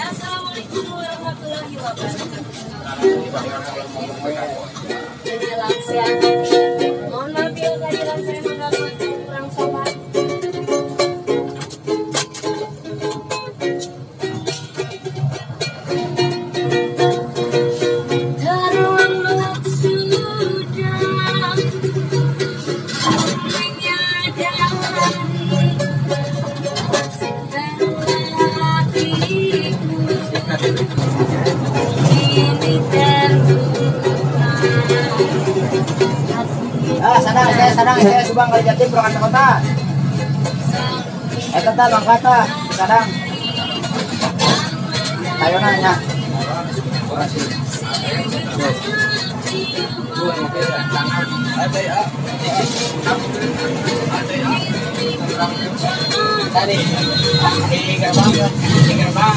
Assalamualaikum warahmatullahi wabarakatuh. Selamat siang. Ah, sadang, saya sadang, saya subang kali jatim Purwakarta kota. Eh, kata bang kata. Ayo nanya. Tadi, di gerbang, di gerbang.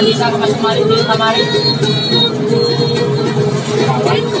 bisa ke masuk mari di kamari. Balik ke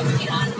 Iran